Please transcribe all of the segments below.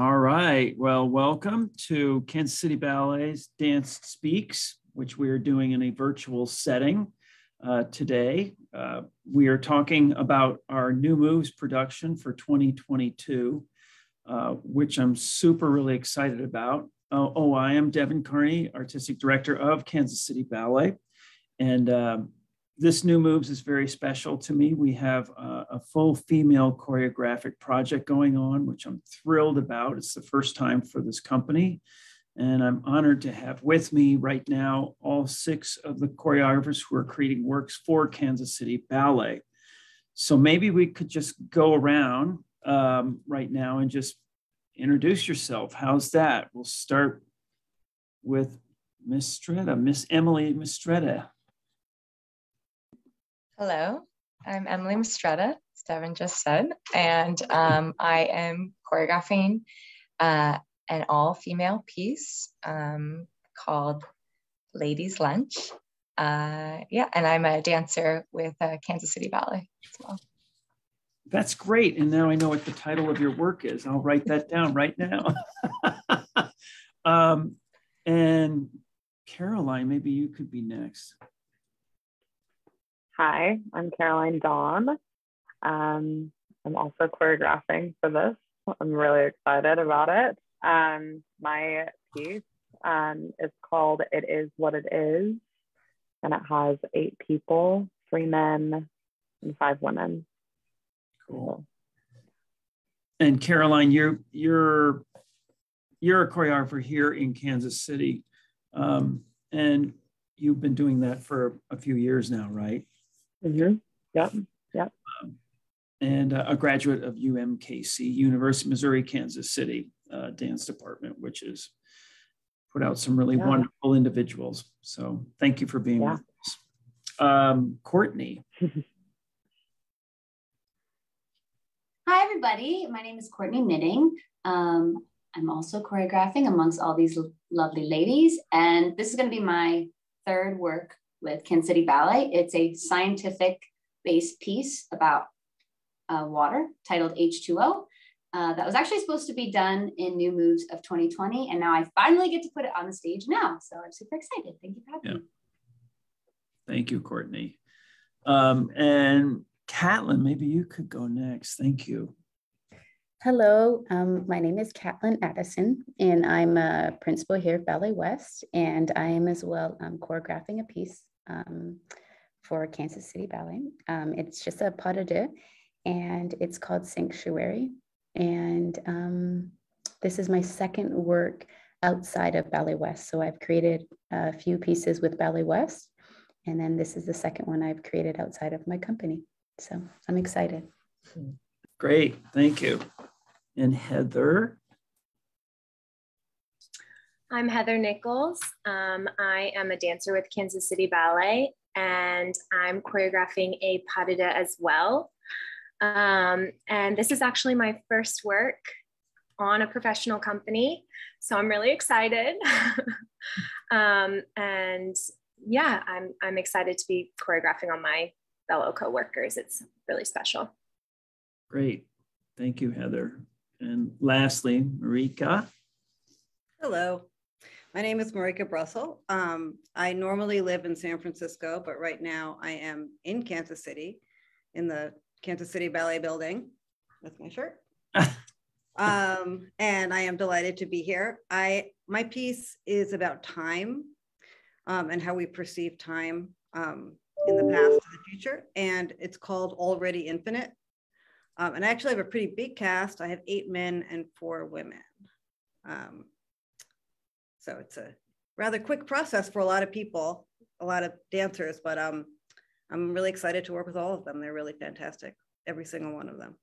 All right. Well, welcome to Kansas City Ballet's Dance Speaks, which we are doing in a virtual setting uh, today. Uh, we are talking about our new moves production for 2022, uh, which I'm super really excited about. Oh, oh, I am Devon Carney, Artistic Director of Kansas City Ballet. And um, this new moves is very special to me. We have a, a, full female choreographic project going on, which I'm thrilled about. It's the first time for this company. And I'm honored to have with me right now all six of the choreographers who are creating works for Kansas City Ballet. So maybe we could just go around um, right now and just introduce yourself. How's that? We'll start with Miss Stretta, Miss Emily Mistretta. Hello, I'm Emily Mistretta, as Devon just said, and um, I am choreographing uh, an all female piece um, called Ladies Lunch. Uh, yeah, and I'm a dancer with uh, Kansas City Ballet as well. That's great. And now I know what the title of your work is. I'll write that down right now. um, and Caroline, maybe you could be next. Hi, I'm Caroline Dawn. Um, I'm also choreographing for this. I'm really excited about it. Um, my piece um, is called It Is What It Is, and it has eight people three men and five women. Cool. And Caroline, you're you're you're a choreographer here in Kansas City, um, and you've been doing that for a few years now, right? Mm-hmm. Yep. Yep. Um, and uh, a graduate of UMKC, University of Missouri, Kansas City uh, Dance Department, which has put out some really yeah. wonderful individuals. So thank you for being yeah. with us. Um, Courtney. Hi, everybody. My name is Courtney Nitting. Um, I'm also choreographing amongst all these lovely ladies. And this is going to be my third work with Kansas City Ballet. It's a scientific based piece about uh, water titled H2O. Uh, that was actually supposed to be done in New Moves of 2020. And now I finally get to put it on the stage now. So I'm super excited. Thank you for having yeah. me. Thank you, Courtney. Um, and Katlyn, maybe you could go next. Thank you. Hello, um, my name is Katlyn Addison, and I'm a principal here at Ballet West, and I am as well um, choreographing a piece um, for Kansas City Ballet. Um, it's just a pas de deux, and it's called Sanctuary. And um, this is my second work outside of Ballet West. So I've created a few pieces with Ballet West, and then this is the second one I've created outside of my company. So I'm excited. Great, thank you. And Heather? I'm Heather Nichols. Um, I am a dancer with Kansas City Ballet, and I'm choreographing a pas de deux as well. Um, and this is actually my first work on a professional company, so I'm really excited. um, and yeah, I'm I'm excited to be choreographing on my fellow coworkers. It's really special. Great, thank you, Heather. And lastly, Marika. Hello. My name is Marika Brussel. Um, I normally live in San Francisco, but right now I am in Kansas City in the Kansas City Ballet Building. That's my shirt. um, and I am delighted to be here. I my piece is about time um, and how we perceive time um, in the past and the future, and it's called Already Infinite. Um, and I actually have a pretty big cast. I have eight men and four women. Um, so it's a rather quick process for a lot of people, a lot of dancers, but um, I'm really excited to work with all of them. They're really fantastic, every single one of them.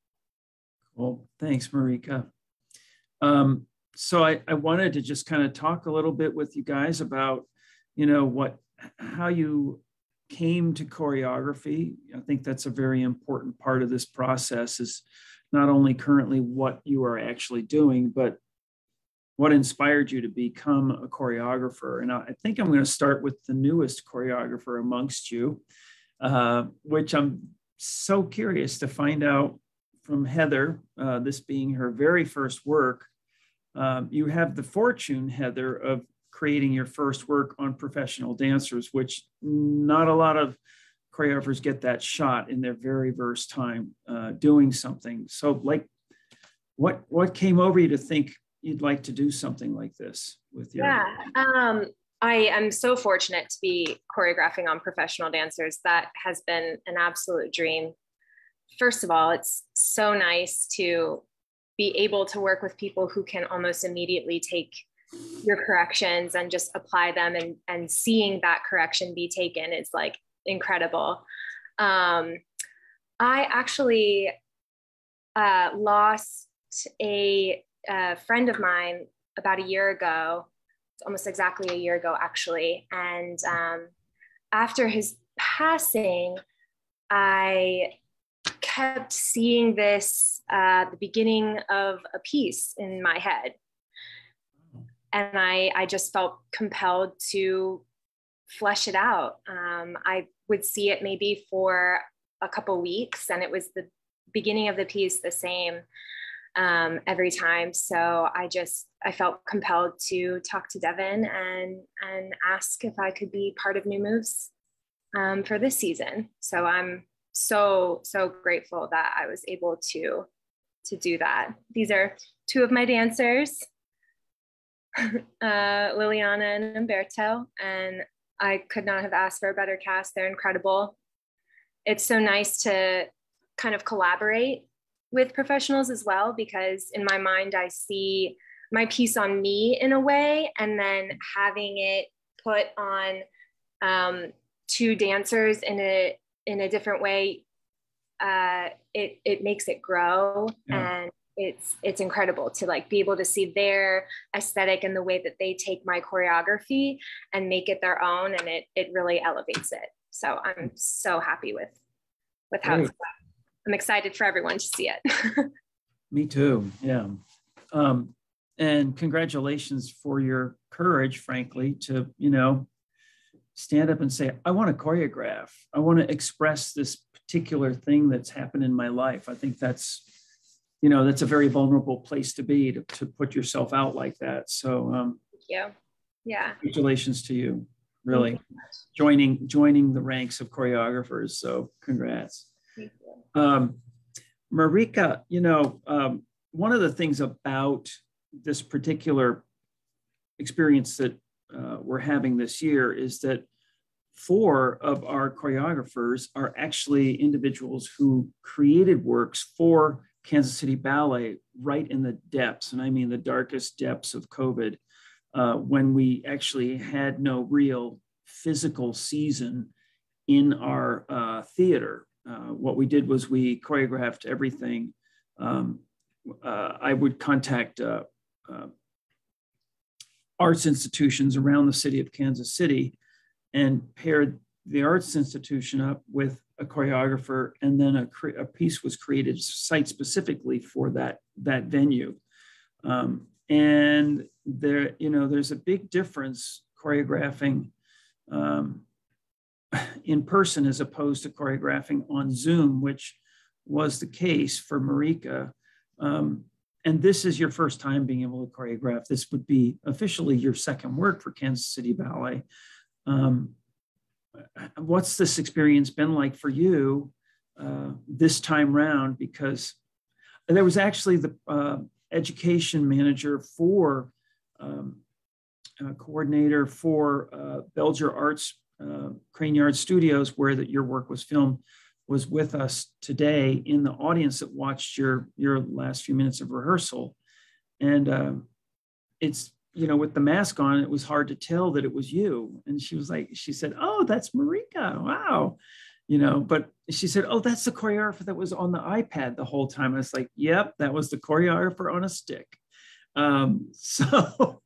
Cool. Thanks, Marika. Um, so I, I wanted to just kind of talk a little bit with you guys about, you know, what, how you came to choreography. I think that's a very important part of this process is not only currently what you are actually doing, but what inspired you to become a choreographer? And I think I'm going to start with the newest choreographer amongst you, uh, which I'm so curious to find out from Heather, uh, this being her very first work. um, you have the fortune, Heather, of creating your first work on professional dancers, which not a lot of choreographers get that shot in their very first time uh, doing something. So, like, what what came over you to think you'd like to do something like this with your? Yeah, um, I am so fortunate to be choreographing on professional dancers. That has been an absolute dream. First of all, it's so nice to be able to work with people who can almost immediately take your corrections and just apply them and, and seeing that correction be taken is like incredible. Um, I actually uh, lost a, a friend of mine about a year ago, almost exactly a year ago, actually. And um, after his passing, I kept seeing this uh, the beginning of a piece in my head. And I, I just felt compelled to flesh it out. Um, I would see it maybe for a couple weeks, and it was the beginning of the piece the same um, every time. So I just I felt compelled to talk to Devon and and ask if I could be part of New Moves um, for this season. So I'm so so grateful that I was able to to do that. These are two of my dancers, uh, Liliana and Umberto, and I could not have asked for a better cast. They're incredible. It's so nice to kind of collaborate with professionals as well because in my mind I see my piece on me in a way, and then having it put on um, two dancers in a in a different way, uh, it it makes it grow yeah. and it's it's incredible to like be able to see their aesthetic and the way that they take my choreography and make it their own and it it really elevates it. So i'm so happy with with how it's i'm excited for everyone to see it me too yeah um and congratulations for your courage frankly to you know stand up and say, I want to choreograph. I want to express this particular thing that's happened in my life. I think that's, you know, that's a very vulnerable place to be to, to put yourself out like that. So, um, yeah, yeah. Congratulations to you, really you joining joining the ranks of choreographers. So, congrats. Um, Marika, you know, um, one of the things about this particular experience that uh, we're having this year is that four of our choreographers are actually individuals who created works for Kansas City Ballet right in the depths, and I mean the darkest depths of COVID, uh, when we actually had no real physical season in our uh, theater. Uh, what we did was we choreographed everything. Um, uh, I would contact uh, uh, arts institutions around the city of Kansas City and paired the arts institution up with a choreographer and then a, a piece was created site specifically for that that venue um, and there you know there's a big difference choreographing um, in person as opposed to choreographing on zoom which was the case for marika um, and this is your first time being able to choreograph. This would be officially your second work for Kansas City Ballet. Um, what's this experience been like for you uh, this time round? Because there was actually the uh, education manager for um, uh, coordinator for uh, Belger Arts uh, Crane Yard Studios, where that your work was filmed was with us today in the audience that watched your your last few minutes of rehearsal. And uh, it's you know with the mask on it was hard to tell that it was you. And she was like she said oh that's marika. Wow. You know but she said oh that's the choreographer that was on the ipad the whole time. I was like yep that was the choreographer on a stick. Um, so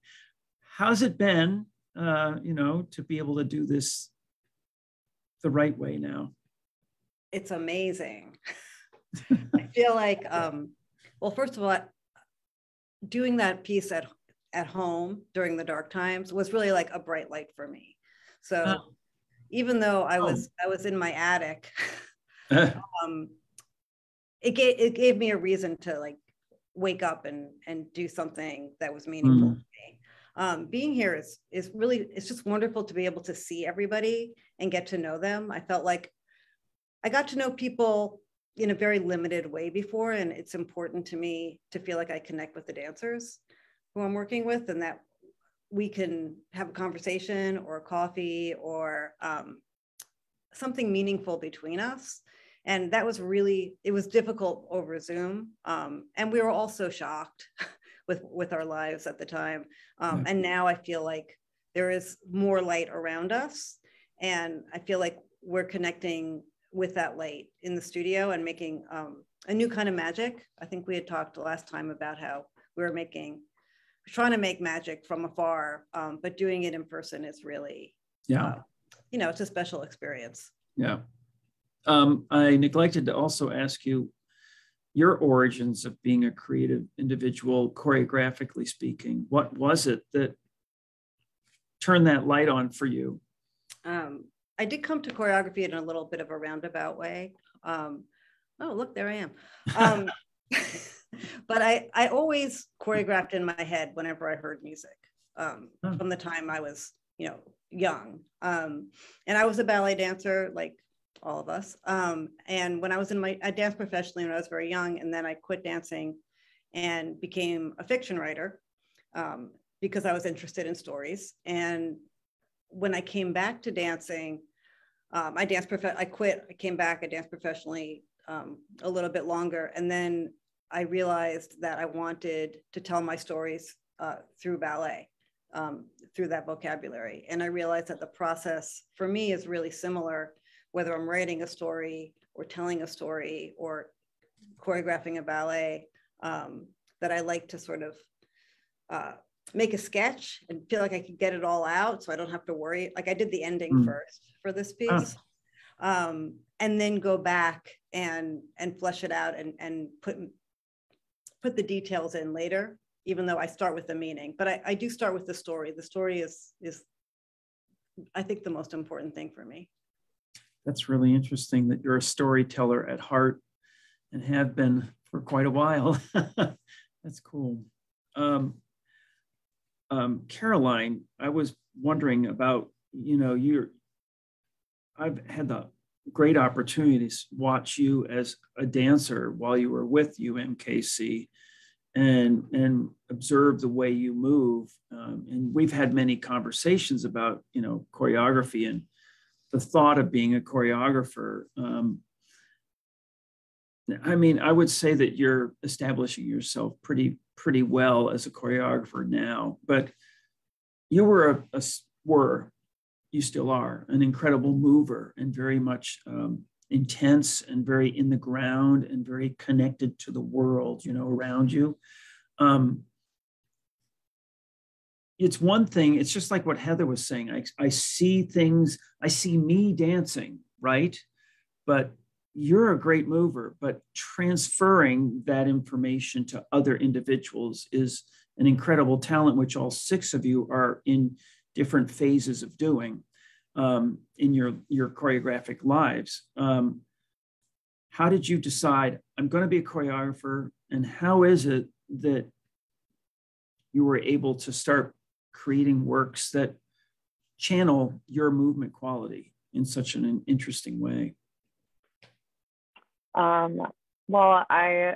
how's it been uh, you know to be able to do this the right way now it's amazing. I feel like, um, well, first of all, doing that piece at at home during the dark times was really like a bright light for me. So oh. even though I was oh. I was in my attic, um, it gave it gave me a reason to like wake up and and do something that was meaningful mm. to me. Um, being here is is really it's just wonderful to be able to see everybody and get to know them. I felt like I got to know people in a very limited way before, and it's important to me to feel like I connect with the dancers who I'm working with, and that we can have a conversation or coffee or um, something meaningful between us and that was really it was difficult over zoom um, and we were also shocked with with our lives at the time. Um, and now i feel like there is more light around us and i feel like we're connecting with that light in the studio and making um, a new kind of magic. I think we had talked last time about how we were making trying to make magic from afar um, but doing it in person is really yeah. uh, you know it's a special experience. Yeah. Um, I neglected to also ask you your origins of being a creative individual, choreographically speaking. What was it that turned that light on for you? Um, I did come to choreography in a little bit of a roundabout way. Um, oh, look, there I am. Um, but I, I always choreographed in my head whenever I heard music um, oh. from the time I was, you know, young. Um, and I was a ballet dancer, like all of us. Um, and when I was in my, I danced professionally when I was very young, and then I quit dancing and became a fiction writer um, because I was interested in stories. And when I came back to dancing, um, I danced, prof- I quit, I came back, I danced professionally um, a little bit longer. And then I realized that I wanted to tell my stories uh, through ballet. Um, through that vocabulary. And I realized that the process for me is really similar whether I'm writing a story or telling a story or choreographing a ballet, um, that I like to sort of uh, make a sketch and feel like I could get it all out so I don't have to worry. Like I did the ending mm. first for this piece. Um, and then go back and and flesh it out and and put put the details in later even though i start with the meaning but I, I do start with the story the story is is i think the most important thing for me that's really interesting that you're a storyteller at heart and have been for quite a while. that's cool. Um, um, Caroline, I was wondering about, you know, you're, I've had the great opportunity to watch you as a dancer while you were with UMKC and, and observe the way you move. Um, and we've had many conversations about, you know, choreography and the thought of being a choreographer. Um, I mean, I would say that you're establishing yourself pretty pretty well as a choreographer now, but you were a, a were you still are an incredible mover and very much um, intense and very in the ground and very connected to the world, you know, around you. Um, it's one thing it's just like what heather was saying I, I see things i see me dancing right? But you're a great mover but transferring that information to other individuals is an incredible talent which all six of you are in different phases of doing um, in your your choreographic lives. Um, how did you decide i'm going to be a choreographer and how is it that you were able to start creating works that channel your movement quality in such an interesting way? Um, well, I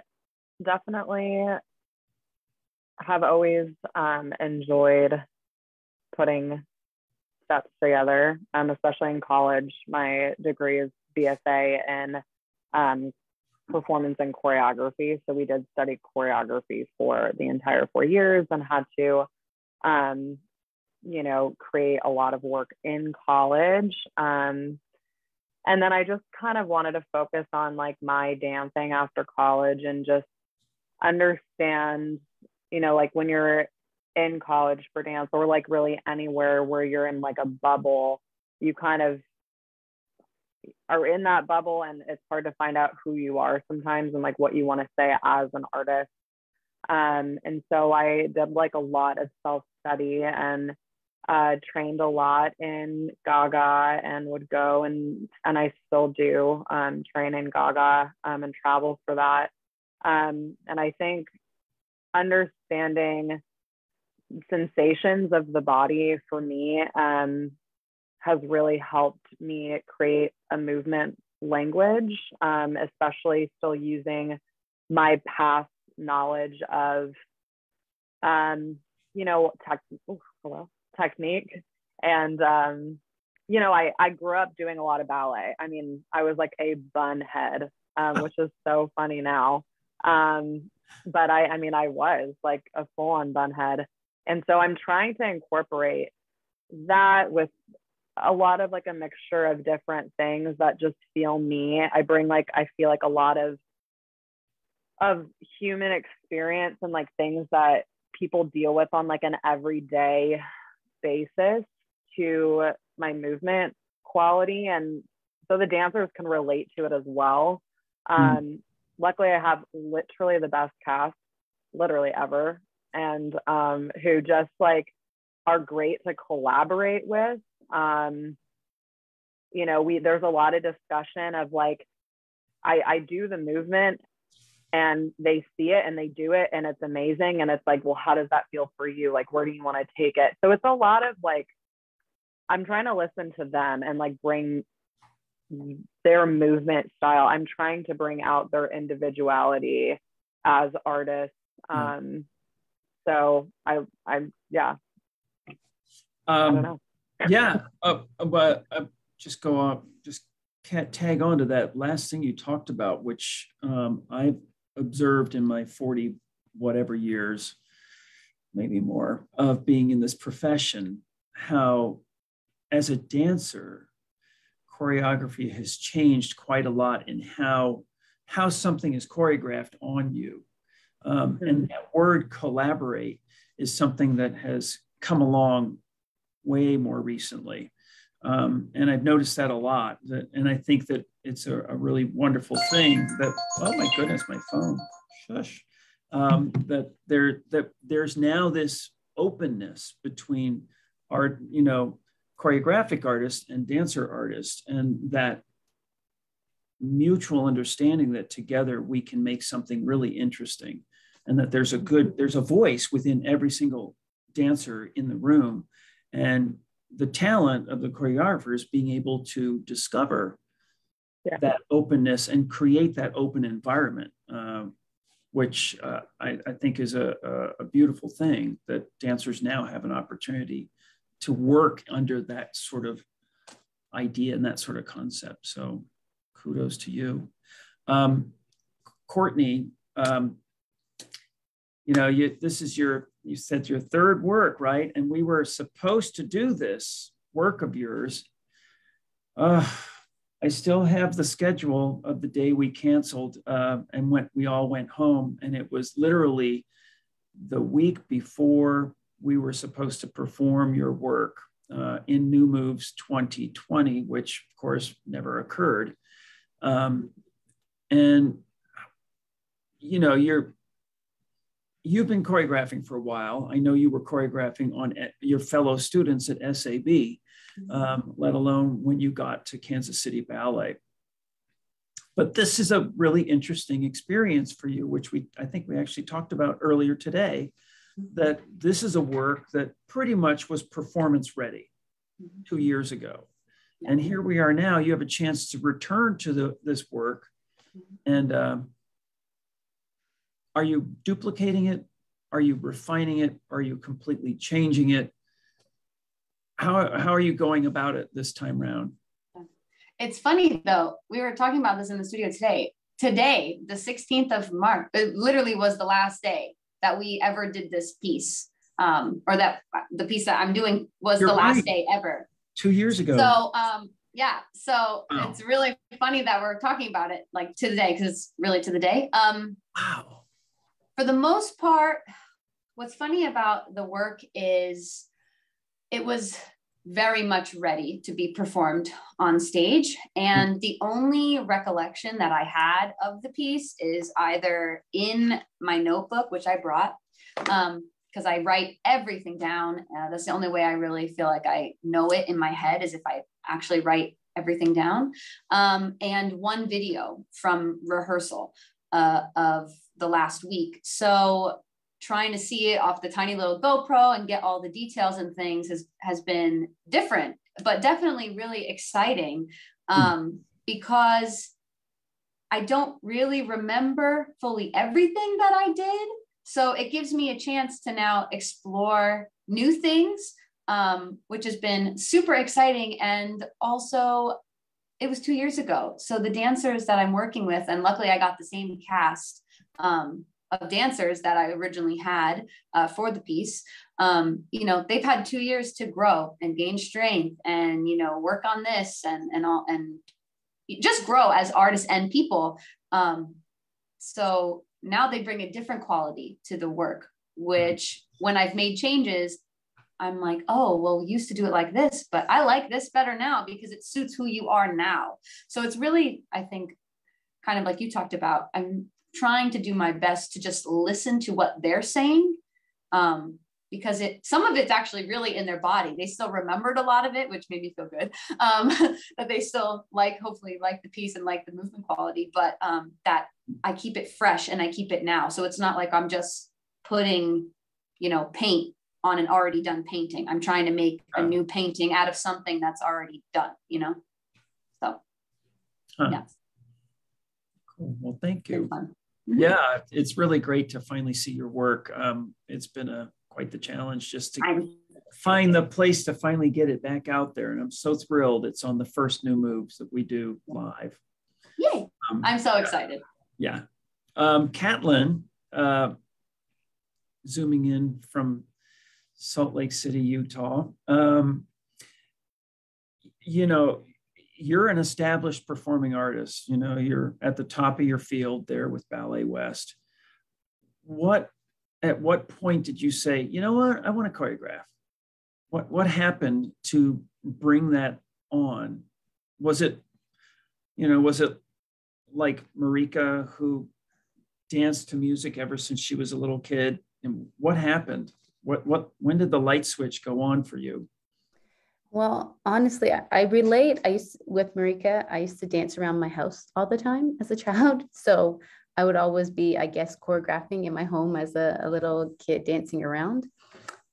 definitely have always um, enjoyed putting steps together, um, especially in college. My degree is BFA in um, performance and choreography. So we did study choreography for the entire four years and had to um, you know, create a lot of work in college. Um, and then I just kind of wanted to focus on like my dancing after college and just understand, you know, like when you're in college for dance or like really anywhere where you're in like a bubble, you kind of are in that bubble and it's hard to find out who you are sometimes and like what you want to say as an artist. Um, and so I did like a lot of self study and uh, trained a lot in Gaga and would go and and I still do um, train in Gaga um, and travel for that. Um, and I think understanding sensations of the body for me um, has really helped me create a movement language, um, especially still using my past knowledge of, um, you know, tech, oh, hello, technique. And, um, you know, I, I grew up doing a lot of ballet. I mean, I was like a bun head, um, which is so funny now. Um, but I, I mean, I was like a full on bun head. And so I'm trying to incorporate that with a lot of like a mixture of different things that just feel me. I bring like, I feel like a lot of, of human experience and like things that people deal with on like an everyday basis to my movement quality. And so the dancers can relate to it as well. Hmm. Um, mm luckily I have literally the best cast, literally ever, and um, who just like are great to collaborate with. Um, you know, we there's a lot of discussion of like, I, I do the movement and they see it and they do it and it's amazing and it's like well how does that feel for you like where do you want to take it so it's a lot of like i'm trying to listen to them and like bring their movement style. I'm trying to bring out their individuality as artists. Hmm. Um, so I, I'm, yeah. Um, yeah, uh, but uh, just go on, just can't tag on to that last thing you talked about, which um, I've observed in my 40 whatever years, maybe more, of being in this profession, how as a dancer, choreography has changed quite a lot in how how something is choreographed on you. Um, mm-hmm. And that word collaborate is something that has come along way more recently. Um, and I've noticed that a lot. That, and I think that it's a, a, really wonderful thing that, oh my goodness, my phone, shush, um, that there, that there's now this openness between art, you know, choreographic artist and dancer artist, and that mutual understanding that together we can make something really interesting and that there's a good there's a voice within every single dancer in the room and the talent of the choreographers being able to discover yeah. that openness and create that open environment uh, which uh, I, I, think is a, a, a, beautiful thing that dancers now have an opportunity to work under that sort of idea and that sort of concept. So kudos to you. Um, Courtney, um, you know, you, this is your, you said your third work, right? And we were supposed to do this work of yours. Uh, I still have the schedule of the day we canceled uh, and went, we all went home. And it was literally the week before we were supposed to perform your work uh, in New Moves 2020, which of course never occurred. Um, and you know, you're you've been choreographing for a while. I know you were choreographing on your fellow students at SAB, mm-hmm. um, let alone when you got to Kansas City Ballet. But this is a really interesting experience for you, which we I think we actually talked about earlier today that this is a work that pretty much was performance ready mm-hmm. two years ago. And here we are now. You have a chance to return to the, this work. Mm-hmm. And um, are you duplicating it? Are you refining it? Are you completely changing it? How, how are you going about it this time around? It's funny though, we were talking about this in the studio today. Today, the 16th of March, it literally was the last day that we ever did this piece um, or that the piece that I'm doing was You're the last right. day ever. Two years ago. So um, yeah, so wow. it's really funny that we're talking about it like to the day because it's really to the day. Um, wow. For the most part, what's funny about the work is it was very much ready to be performed on stage. And the only recollection that I had of the piece is either in my notebook, which I brought, because um, I write everything down. Uh, that's the only way I really feel like I know it in my head is if I actually write everything down. Um, and one video from rehearsal uh, of the last week. So trying to see it off the tiny little GoPro and get all the details and things has has been different, but definitely really exciting um, because I don't really remember fully everything that I did. So it gives me a chance to now explore new things, um, which has been super exciting. And also, it was two years ago. So the dancers that I'm working with, and luckily I got the same cast um, of dancers that I originally had uh, for the piece. Um, you know, they've had two years to grow and gain strength, and you know, work on this and and all and just grow as artists and people. Um, so now they bring a different quality to the work, which when I've made changes, I'm like, oh, well, we used to do it like this, but I like this better now because it suits who you are now. So it's really, I think, kind of like you talked about. I'm trying to do my best to just listen to what they're saying. Um, because it some of it's actually really in their body. They still remembered a lot of it, which made me feel good. Um, that they still like, hopefully, like the piece and like the movement quality, but um, that I keep it fresh and I keep it now. So it's not like I'm just putting, you know, paint on an already done painting. I'm trying to make a new painting out of something that's already done, you know? So, huh. yeah. Cool. Well, thank you. Mm-hmm. Yeah, it's really great to finally see your work. Um, it's been a quite the challenge just to I'm, find the place to finally get it back out there. And I'm so thrilled it's on the first new moves that we do live. Yay. Um, I'm so excited. Yeah. Um, Katlyn, uh, zooming in from Salt Lake City, Utah. Um, you know, you're an established performing artist. You know, you're at the top of your field there with Ballet West. What at what point did you say, you know what, I want to choreograph? What what happened to bring that on? Was it, you know, was it like Marika who danced to music ever since she was a little kid? And what happened? What what when did the light switch go on for you? Well, honestly, I, I relate. I used with Marika, I used to dance around my house all the time as a child. So I would always be, I guess, choreographing in my home as a, a little kid dancing around.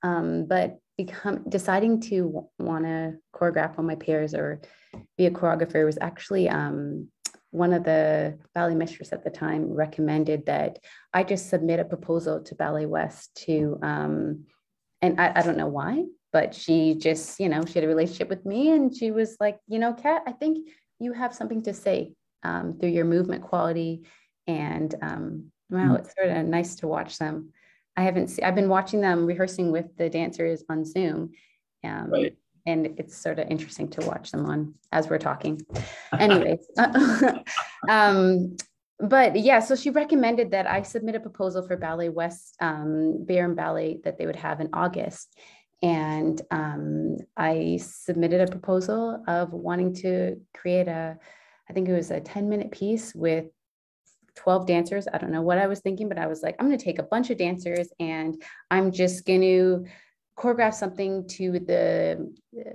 Um, but become deciding to want to choreograph on my peers or be a choreographer was actually um, one of the ballet mistress at the time recommended that I just submit a proposal to Ballet West to, um, and I, I don't know why, but she just, you know, she had a relationship with me and she was like, you know, Kat, I think you have something to say um, through your movement quality and um, wow, mm. it's sort of nice to watch them. I haven't seen, I've been watching them rehearsing with the dancers on Zoom. Um, right. And it's sort of interesting to watch them on as we're talking. Anyways, um, but yeah, so she recommended that I submit a proposal for Ballet West um, Bayern Ballet that they would have in August. And um, I submitted a proposal of wanting to create a, I think it was a 10 minute piece with 12 dancers. I don't know what I was thinking, but I was like, I'm going to take a bunch of dancers and I'm just going to choreograph something to the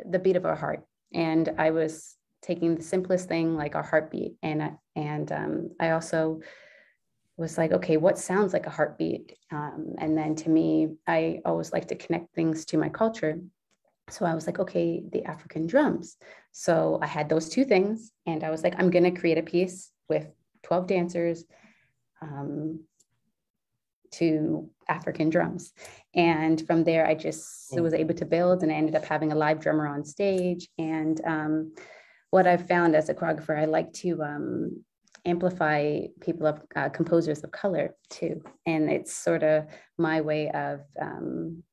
the beat of our heart. And I was taking the simplest thing like our heartbeat and and um, I also was like, okay, what sounds like a heartbeat? Um, and then to me, I always like to connect things to my culture. So I was like, okay, the African drums. So I had those two things, and I was like, I'm going to create a piece with 12 dancers um, to African drums. And from there, I just was able to build and I ended up having a live drummer on stage. And um, what I've found as a choreographer, I like to um, amplify people of uh, composers of color too. And it's sort of my way of um,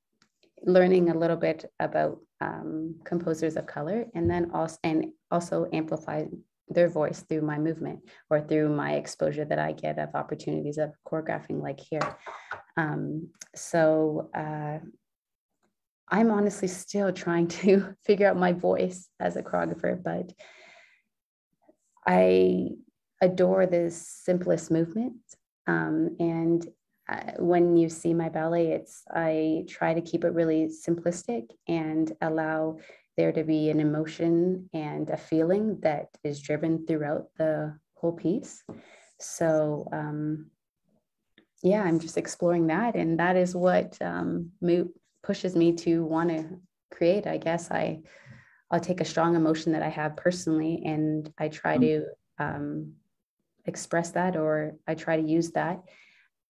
learning a little bit about um, composers of color and then also and also amplify their voice through my movement or through my exposure that I get of opportunities of choreographing like here. Um, so uh, I'm honestly still trying to figure out my voice as a choreographer, but I adore this simplest movement. Um, and uh, when you see my ballet, it's I try to keep it really simplistic and allow there to be an emotion and a feeling that is driven throughout the whole piece. So, um, yeah, I'm just exploring that. And that is what um, pushes me to want to create. I guess I, I'll take a strong emotion that I have personally and I try mm-hmm. to um, express that or I try to use that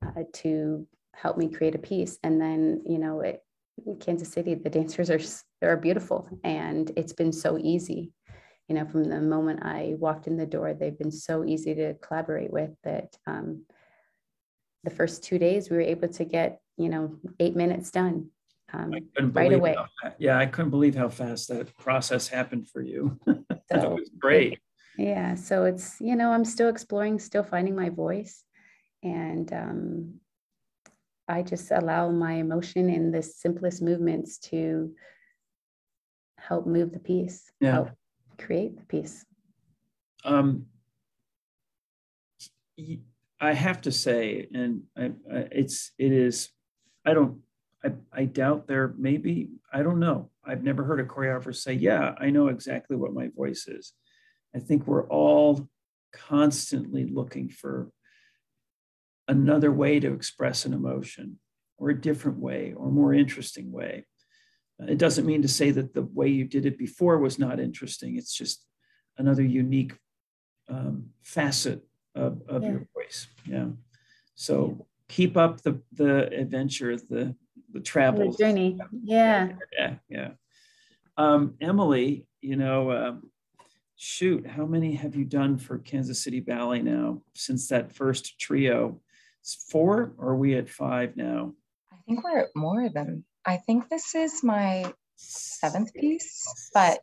uh, to help me create a piece. And then, you know, it, Kansas City, the dancers are, are beautiful and it's been so easy you know, from the moment I walked in the door, they've been so easy to collaborate with that um, the first two days we were able to get, you know, eight minutes done um, right away. How, yeah, I couldn't believe how fast that process happened for you. that was great. Yeah, so it's, you know, I'm still exploring, still finding my voice. And um, I just allow my emotion in the simplest movements to help move the piece, yeah. help create the piece? Um, I have to say, and I, I, it's it is. I don't. I, I doubt there. Maybe I don't know. I've never heard a choreographer say, "Yeah, I know exactly what my voice is." I think we're all constantly looking for another way to express an emotion, or a different way, or more interesting way. It doesn't mean to say that the way you did it before was not interesting. It's just another unique um, facet of, of yeah. your voice. Yeah. So keep up the the adventure, the the travel the journey. Yeah. Yeah. Yeah. Um, Emily, you know, um, shoot, how many have you done for Kansas City Ballet now since that first trio? It's four, or are we at five now? I think we're at more than I think this is my seventh piece, but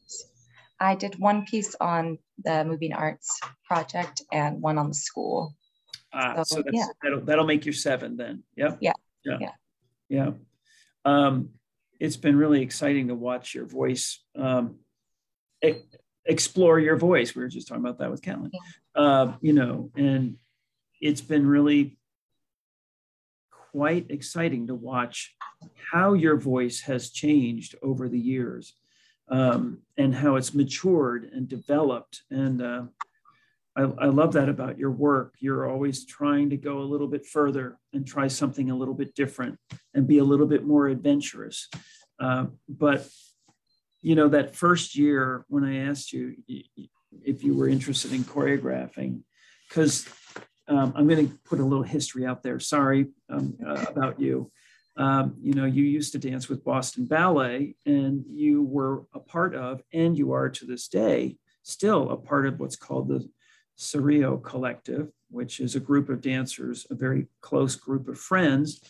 I did one piece on the moving arts project and one on the school. Ah, so, so yeah. that'll, that'll make you seven then. Yep. Yeah. Yeah. Yeah. Yeah. Um, it's been really exciting to watch your voice um, e- explore your voice. We were just talking about that with Katlyn. Yeah. Uh, you know, and it's been really quite exciting to watch how your voice has changed over the years um, and how it's matured and developed. And uh, I, I, love that about your work. You're always trying to go a little bit further and try something a little bit different and be a little bit more adventurous. Uh, but you know, that first year when I asked you if you were interested in choreographing, because um, I'm going to put a little history out there. Sorry um, uh, about you. Um, you know, you used to dance with Boston Ballet, and you were a part of, and you are to this day, still a part of what's called the Serio Collective, which is a group of dancers, a very close group of friends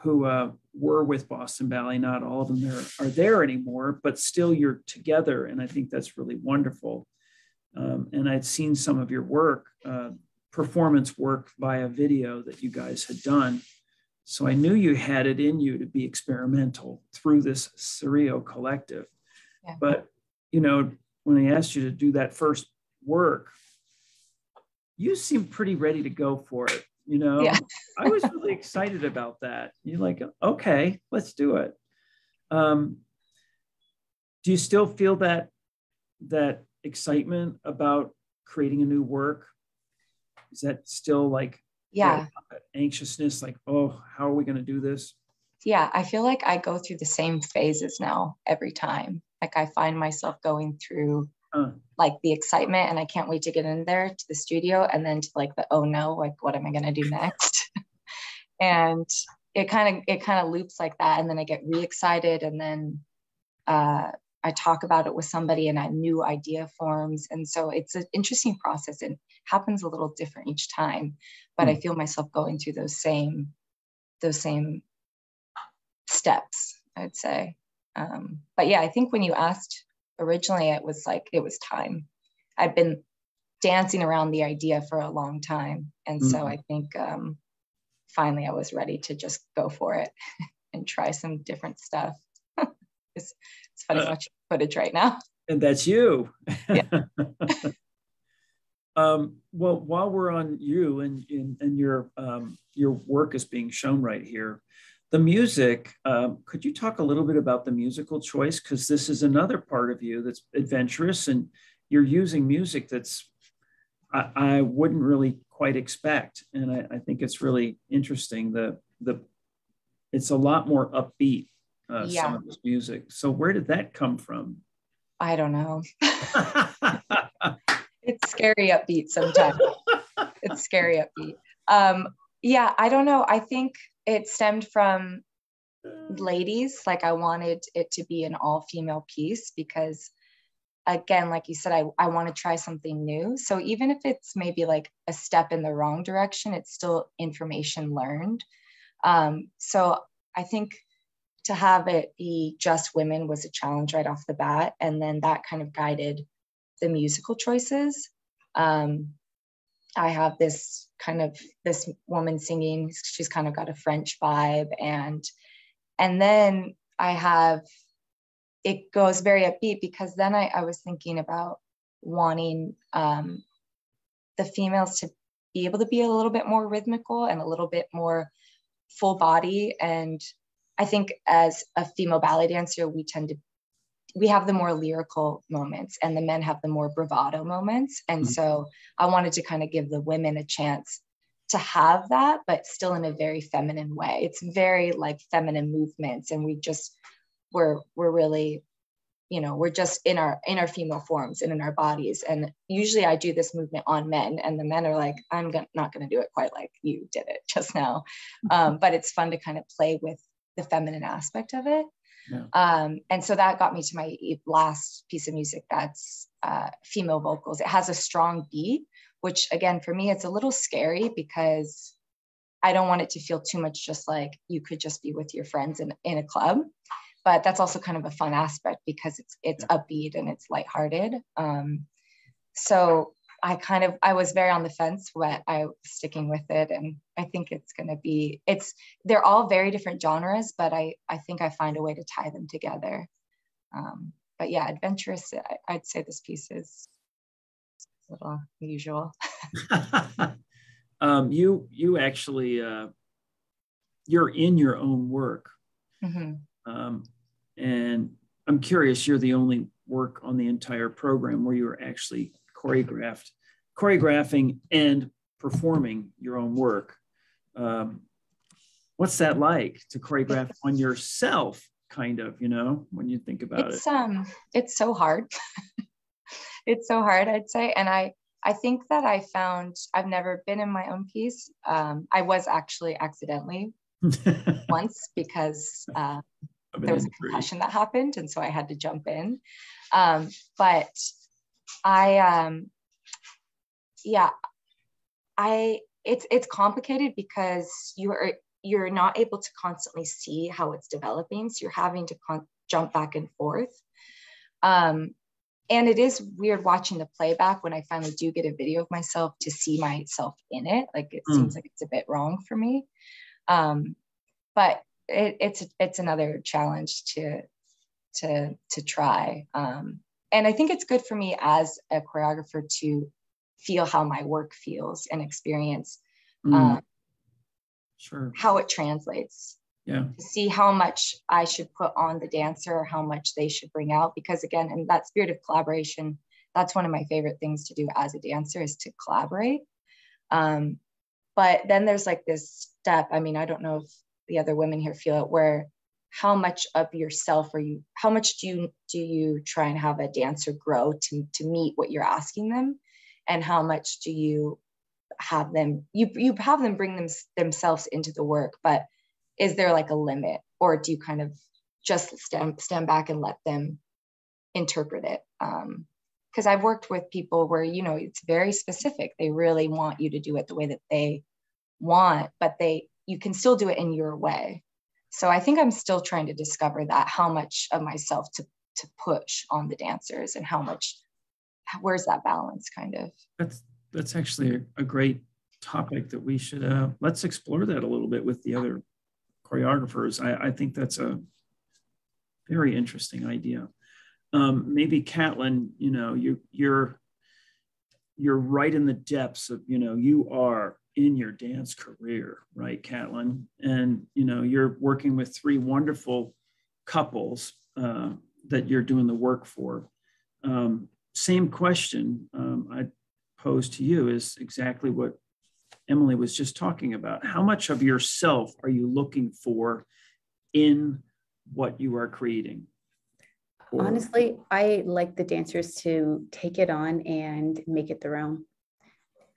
who uh, were with Boston Ballet. Not all of them there are there anymore, but still you're together, and I think that's really wonderful. Um, and I'd seen some of your work. Uh, performance work via video that you guys had done. So I knew you had it in you to be experimental through this Serio collective. Yeah. But, you know, when I asked you to do that first work, you seemed pretty ready to go for it. You know, yeah. I was really excited about that. You're like, okay, let's do it. Um, do you still feel that that excitement about creating a new work is that still like yeah anxiousness like oh how are we going to do this yeah i feel like i go through the same phases now every time like i find myself going through uh, like the excitement and i can't wait to get in there to the studio and then to like the oh no like what am i going to do next and it kind of it kind of loops like that and then i get re-excited and then uh, I talk about it with somebody and a new idea forms. And so it's an interesting process and happens a little different each time. But mm. I feel myself going through those same, those same steps, I'd say. Um, but yeah, I think when you asked originally, it was like, it was time. I've been dancing around the idea for a long time. And mm. so. I think um, finally I was ready to just go for it and try some different stuff. it's, it's funny uh, watching footage right now. And that's you. Yeah. um, well, while we're on you and, and, and your, um, your work is being shown right here, the music, um, could you talk a little bit about the musical choice? Because this is another part of you that's adventurous and you're using music that's, I, I wouldn't really quite expect. And I, I think it's really interesting. The, the, it's a lot more upbeat, uh, Yeah. some of this music. So where did that come from? I don't know. it's scary upbeat sometimes. it's scary upbeat. Um, yeah, I don't know. I think it stemmed from ladies. Like I wanted it to be an all female piece because again, like you said, I, I want to try something new. So even if it's maybe like a step in the wrong direction, it's still information learned. Um, so I think to have it be just women was a challenge right off the bat. And then that kind of guided the musical choices. Um, I have this kind of this woman singing, she's kind of got a French vibe and and then I have it goes very upbeat because then I, I was thinking about wanting um, the females to be able to be a little bit more rhythmical and a little bit more full body. And I think as a female ballet dancer, we tend to we have the more lyrical moments and the men have the more bravado moments. And Mhm. so I wanted to kind of give the women a chance to have that, but still in a very feminine way. It's very like feminine movements, and we just we're we're really, you know, we're just in our in our female forms and in our bodies. And usually I do this movement on men, and the men are like, I'm gonna, not going to do it quite like you did it just now. Um, but it's fun to kind of play with the feminine aspect of it. Yeah. Um, and so that got me to my last piece of music that's uh, female vocals. It has a strong beat, which again, for me, it's a little scary because I don't want it to feel too much just like you could just be with your friends in, in a club. But that's also kind of a fun aspect because it's it's upbeat and it's lighthearted. Um, so I kind of I was very on the fence, but I was sticking with it, and I think it's gonna be it's they're all very different genres, but I I think I find a way to tie them together. Um, but yeah, adventurous. I, I'd say this piece is a little unusual. um, you you actually uh, you're in your own work, Mhm. um, and I'm curious. You're the only work on the entire program where you're actually choreographed, choreographing and performing your own work. Um, what's that like to choreograph on yourself? Kind of, you know, when you think about it's it. um it's so hard it's so hard i'd say and i i think that i found i've never been in my own piece um i was actually accidentally once because uh, there was a concussion that happened and so i had to jump in um but i um yeah i it's it's complicated because you're you're not able to constantly see how it's developing so you're having to con- jump back and forth. Um and it is weird watching the playback when i finally do get a video of myself to see myself in it like it Mm. seems like it's a bit wrong for me. Um but it, it's it's another challenge to to to try. Um and i think it's good for me as a choreographer to feel how my work feels and experience Mm, um, sure. how it translates Yeah. to see how much I should put on the dancer or how much they should bring out. Because again, in that spirit of collaboration, that's one of my favorite things to do as a dancer is to collaborate. Um, but then there's like this step. I mean, I don't know if the other women here feel it where how much of yourself are you how much do you do you try and have a dancer grow to to meet what you're asking them? And how much do you have them you you have them bring them themselves into the work but is there like a limit? Or do you kind of just stand stand back and let them interpret it? Um because i've worked with people where you know it's very specific. They really want you to do it the way that they want but they you can still do it in your way so i think i'm still trying to discover that how much of myself to to push on the dancers and how much where's that balance kind of That's that's actually a, great topic that we should uh, let's explore that a little bit with the other choreographers. I, I think that's a very interesting idea. Um, maybe Katlyn, you know, you you're you're right in the depths of, you know, you are in your dance career, right, Katlyn? And you know, you're working with three wonderful couples uh, that you're doing the work for. Um, same question um, I pose to you is exactly what Emily was just talking about. How much of yourself are you looking for in what you are creating? Or- Honestly, I like the dancers to take it on and make it their own.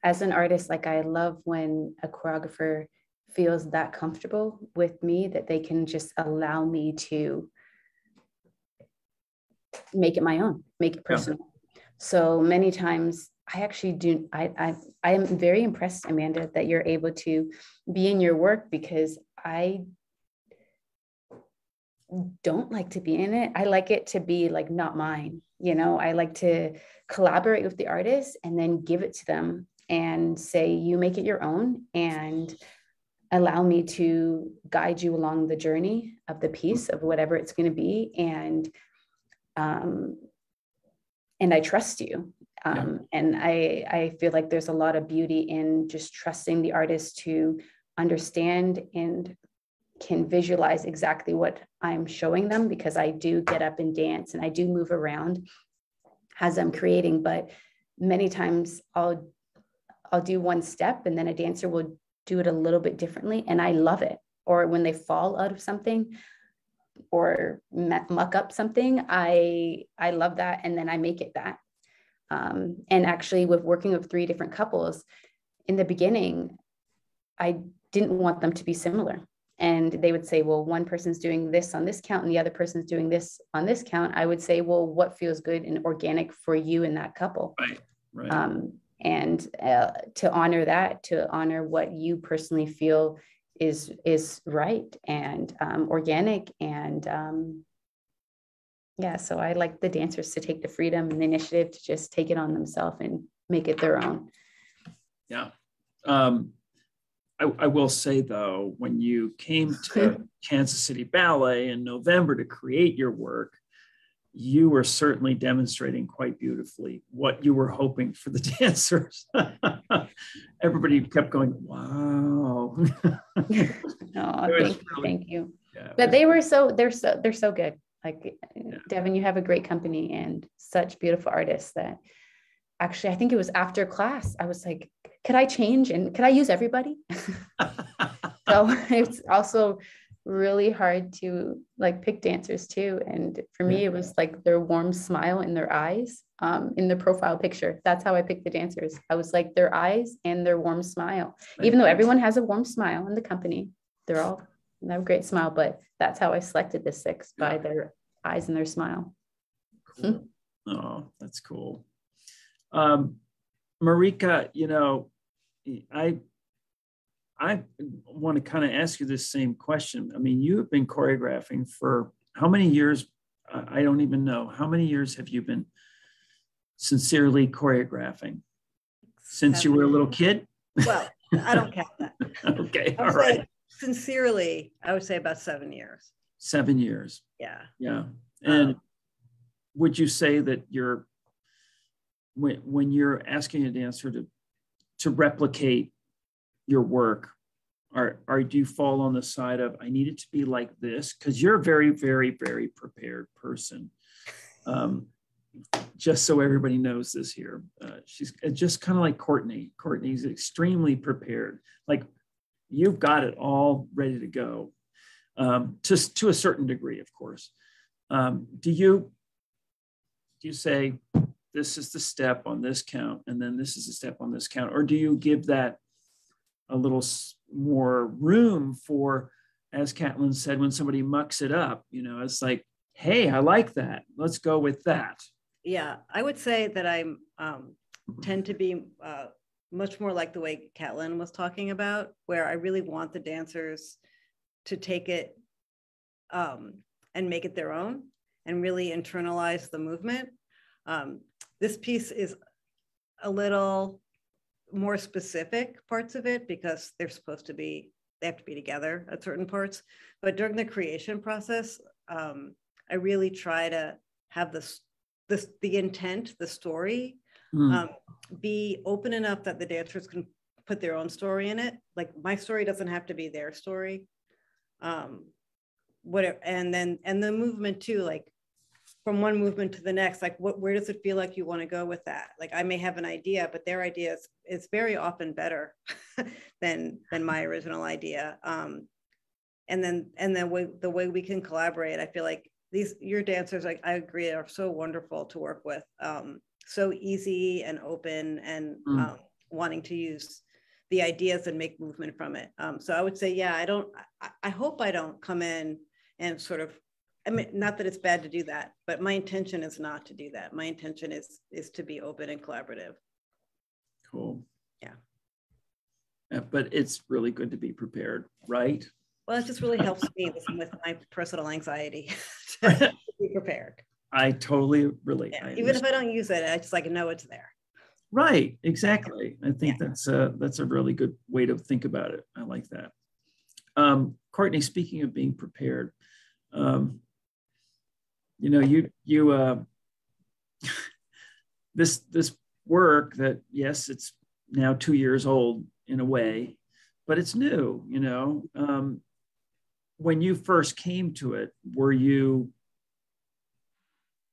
As an artist, like I love when a choreographer feels that comfortable with me that they can just allow me to make it my own, make it personal. Yeah. So many times I actually do I, I I am very impressed, Amanda, that you're able to be in your work because I don't like to be in it. I like it to be like not mine. You know, I like to collaborate with the artist and then give it to them and say, you make it your own and allow me to guide you along the journey of the piece of whatever it's going to be. And um, and I trust you. Um, yeah. And I, I feel like there's a lot of beauty in just trusting the artist to understand and can visualize exactly what I'm showing them because I do get up and dance and I do move around as I'm creating. But many times I'll I'll do one step and then a dancer will do it a little bit differently and I love it. Or when they fall out of something, or muck up something, I I love that, and then I make it that. Um, and actually, with working with three different couples, in the beginning, I didn't want them to be similar. And they would say, well, one person's doing this on this count and the other person's doing this on this count. I would say, well, what feels good and organic for you and that couple? Right, right. Um, and uh, to honor that, to honor what you personally feel is is right and um, organic and um, yeah so i like the dancers to take the freedom and the initiative to just take it on themselves and make it their own. Yeah. Um, I, I, will say though when you came to kansas city ballet in november to create your work you were certainly demonstrating quite beautifully what you were hoping for the dancers. Everybody kept going, wow. oh, thank you, thank you. Yeah, but they were so they're so they're so good. Like yeah. Devon, you have a great company and such beautiful artists that actually I think it was after class. I was like, could I change and could I use everybody? so it's also really hard to like pick dancers too. And for me, it was like their warm smile in their eyes um, in the profile picture. That's how I picked the dancers. I was like their eyes and their warm smile. Even though everyone has a warm smile in the company, they're all they have a great smile, but that's how I selected the six by their eyes and their smile. Cool. oh, that's cool. Um, Marika, you know, I I want to kind of ask you this same question. I mean, you have been choreographing for how many years? I don't even know. How many years have you been sincerely choreographing? Since you were a little kid? Well, I don't count that. okay, all right. Sincerely, I would say about seven years. Seven years. Yeah. Yeah. And um, would you say that you're when when you're asking a dancer to to replicate your work or, are do you fall on the side of i need it to be like this because you're a very very very prepared person. Um, just so everybody knows this here uh, she's uh, just kind of like courtney. Courtney's extremely prepared. Like you've got it all ready to go. Um, to, to a certain degree of course. Um, do you do you say this is the step on this count and then this is the step on this count or do you give that a little more room for, as Katlyn said, when somebody mucks it up, you know, it's like, hey, I like that. Let's go with that. Yeah, I would say that I um, tend to be uh, much more like the way Katlyn was talking about, where I really want the dancers to take it um, and make it their own and really internalize the movement. Um, this piece is a little more specific parts of it because they're supposed to be they have to be together at certain parts. But during the creation process um, i really try to have this this the intent the story mm. um, be open enough that the dancers can put their own story in it. Like my story doesn't have to be their story. Um whatever and then and the movement too like from one movement to the next like what where does it feel like you want to go with that? Like i may have an idea but their idea is, is very often better than than my original idea. Um and then and then we, the way we can collaborate i feel like these your dancers like i agree are so wonderful to work with. Um so easy and open and mm. um, wanting to use the ideas and make movement from it. Um so i would say yeah i don't I, I hope i don't come in and sort of I mean, not that it's bad to do that, but my intention is not to do that. My intention is is to be open and collaborative. Cool. Yeah. yeah but it's really good to be prepared, right? Well, it just really helps me with, with my personal anxiety to be prepared. I totally relate. Yeah. Even if I don't use it, I just like know it's there. Right. Exactly. I think yeah. that's a that's a really good way to think about it. I like that. Um, Courtney, speaking of being prepared, um, you know, you you uh, this this work that yes, it's now two years old in a way, but it's new. You know, um, when you first came to it, were you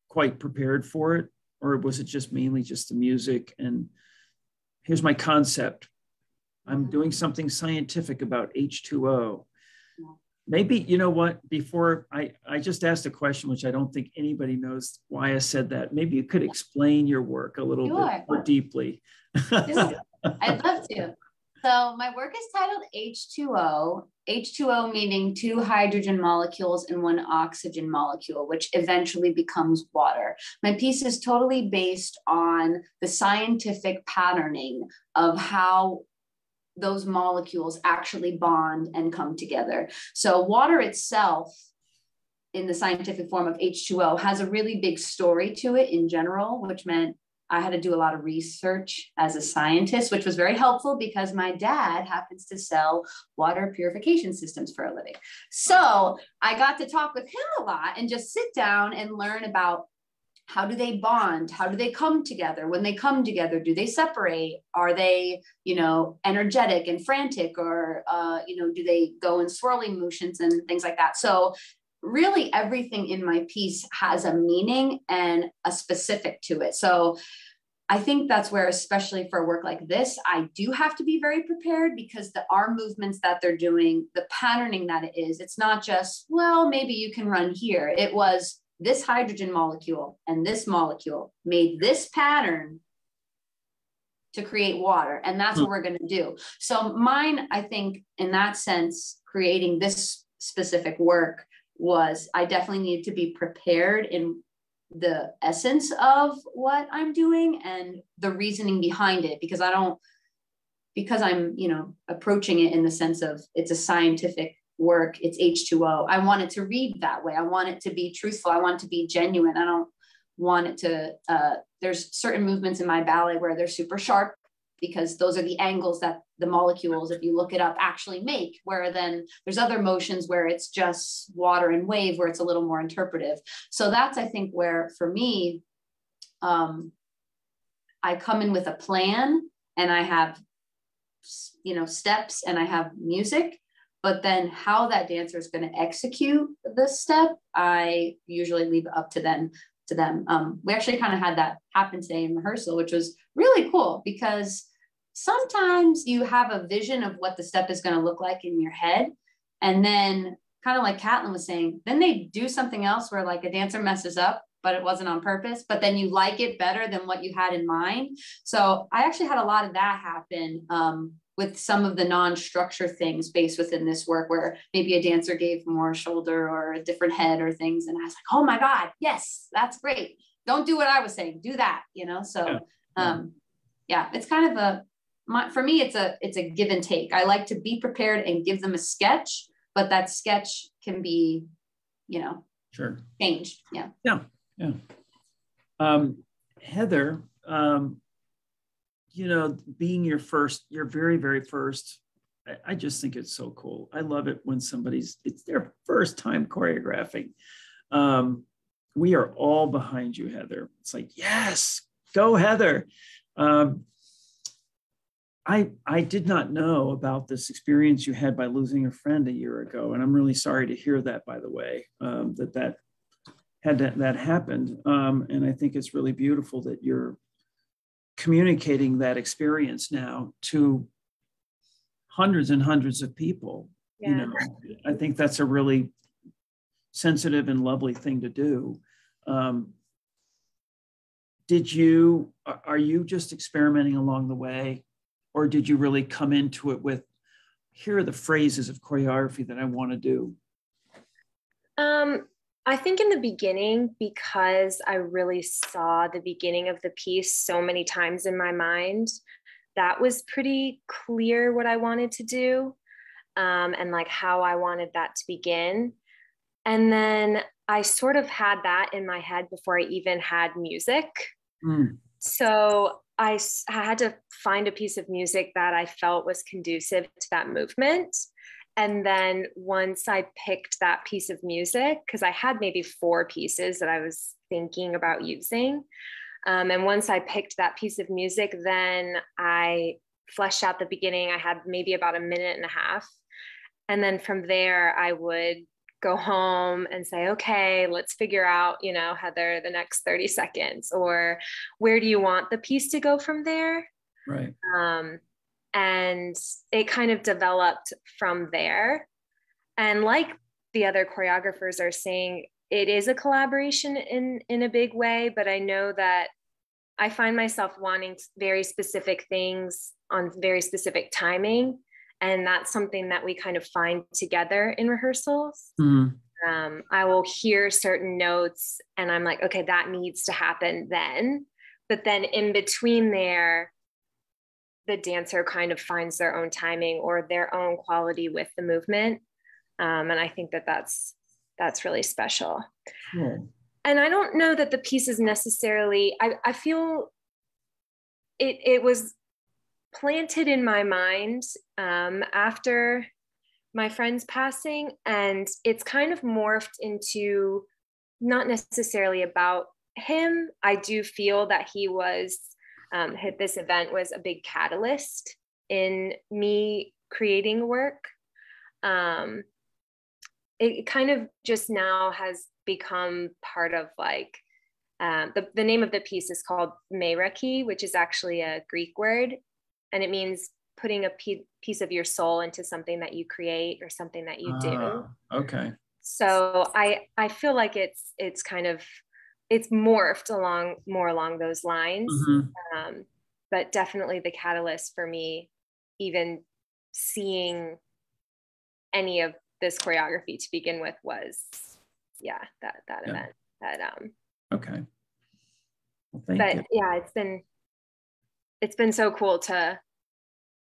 quite prepared for it, or was it just mainly just the music and here's my concept? I'm doing something scientific about H2O maybe you know what before i i just asked a question which i don't think anybody knows why i said that. Maybe you could explain your work a little sure. bit more deeply. I'd love to. So my work is titled h2o h2o meaning two hydrogen molecules and one oxygen molecule which eventually becomes water. My piece is totally based on the scientific patterning of how those molecules actually bond and come together. So water itself in the scientific form of H2O has a really big story to it in general, which meant I had to do a lot of research as a scientist, which was very helpful because my dad happens to sell water purification systems for a living. So I got to talk with him a lot and just sit down and learn about how do they bond? How do they come together? When they come together do they separate? Are they you know energetic and frantic or uh, you know do they go in swirling motions and things like that? So really everything in my piece has a meaning and a specific to it. So I think that's where, especially for work like this, I do have to be very prepared because the arm movements that they're doing, the patterning that it is, it's not just, well, maybe you can run here. It was, this hydrogen molecule and this molecule made this pattern to create water. And that's what hmm. we're going to do. So, mine, I think, in that sense, creating this specific work was I definitely needed to be prepared in the essence of what I'm doing and the reasoning behind it because I don't, because I'm, you know, approaching it in the sense of it's a scientific work, it's H2O. I want it to read that way. I want it to be truthful. I want it to be genuine. I don't want it to, uh, there's certain movements in my ballet where they're super sharp because those are the angles that the molecules, if you look it up, actually make. Where then there's other motions where it's just water and wave, where it's a little more interpretive. So that's, I think, where for me, um, I come in with a plan and I have, you know, steps and I have music but then how that dancer is going to execute the step i usually leave up to them to them. Um, we actually kind of had that happen today in rehearsal which was really cool because sometimes you have a vision of what the step is going to look like in your head. And then kind of like Katlyn was saying then they do something else where like a dancer messes up but it wasn't on purpose but then you like it better than what you had in mind. So i actually had a lot of that happen um, with some of the non-structure things based within this work where maybe a dancer gave more shoulder or a different head or things. And i was like oh my god yes that's great. Don't do what i was saying do that you know? So yeah. um yeah. it's kind of a my, for me it's a it's a give and take. I like to be prepared and give them a sketch but that sketch can be you know sure. changed yeah. Yeah yeah. Um heather um you know, being your first, your very, very first, I, I just think it's so cool. I love it when somebody's, it's their first time choreographing. Um, we are all behind you, Heather. It's like, yes, go, Heather. Um, I, I did not know about this experience you had by losing a friend a year ago, and I'm really sorry to hear that. By the way, um, that that had that, that happened. Um, and I think it's really beautiful that you're communicating that experience now to hundreds and hundreds of people. Yeah. You know, I think that's a really sensitive and lovely thing to do. Um, did you are you just experimenting along the way or did you really come into it with here are the phrases of choreography that i want to do um, i think in the beginning because i really saw the beginning of the piece so many times in my mind that was pretty clear what i wanted to do um, and like how i wanted that to begin and then i sort of had that in my head before i even had music Mm. So I, I had to find a piece of music that I felt was conducive to that movement. And then once I picked that piece of music, because I had maybe four pieces that I was thinking about using. Um, and once I picked that piece of music, then I fleshed out the beginning. I had maybe about a minute and a half. And then from there, I would go home and say, okay, let's figure out, you know, Heather, the next 30 seconds, or where do you want the piece to go from there? Right. Um, and it kind of developed from there. And like the other choreographers are saying, it is a collaboration in in a big way, but I know that I find myself wanting very specific things on very specific timing and that's something that we kind of find together in rehearsals mm. um, i will hear certain notes and i'm like okay that needs to happen then but then in between there the dancer kind of finds their own timing or their own quality with the movement um, and i think that that's that's really special yeah. and i don't know that the piece is necessarily i, I feel it, it was planted in my mind um, after my friend's passing. And it's kind of morphed into not necessarily about him. I do feel that he was, um, this event was a big catalyst in me creating work. Um, it kind of just now has become part of like um, the, the name of the piece is called Meraki, which is actually a Greek word and it means putting a piece of your soul into something that you create or something that you do ah, okay so i i feel like it's it's kind of it's morphed along more along those lines mm-hmm. um, but definitely the catalyst for me even seeing any of this choreography to begin with was yeah that that yeah. event that um okay well, but you. yeah it's been it's been so cool to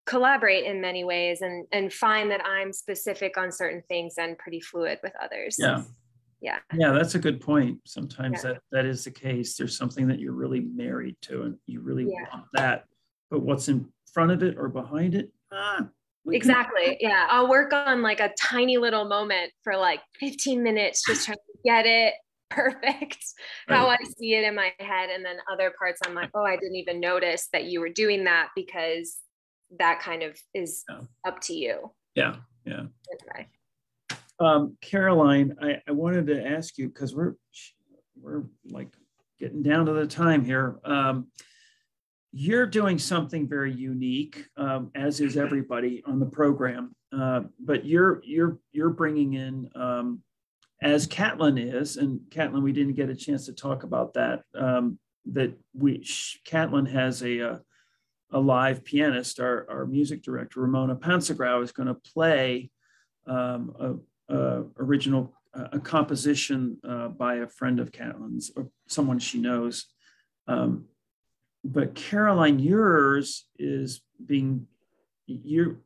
collaborate in many ways and and find that I'm specific on certain things and pretty fluid with others. Yeah. Yeah. Yeah, that's a good point. Sometimes yeah. that that is the case. There's something that you're really married to and you really yeah. want that. But what's in front of it or behind it? Ah, exactly. Yeah. I'll work on like a tiny little moment for like 15 minutes just trying to get it perfect right. how I see it in my head. And then other parts, I'm like, oh, I didn't even notice that you were doing that because that kind of is yeah. up to you. Yeah. Yeah. Okay. Um, Caroline, I, I wanted to ask you because we're we're like getting down to the time here. Um, you're doing something very unique, um, as is everybody on the program. Uh, but you're you're you're bringing in um, as Katlyn is, and Katlyn, we didn't get a chance to talk about that. Um, that we Katlyn has a, a, a live pianist. Our, our music director Ramona Pansegrau is going to play um, original a composition uh, by a friend of Katlyn's or someone she knows. Um, but Caroline, yours is being you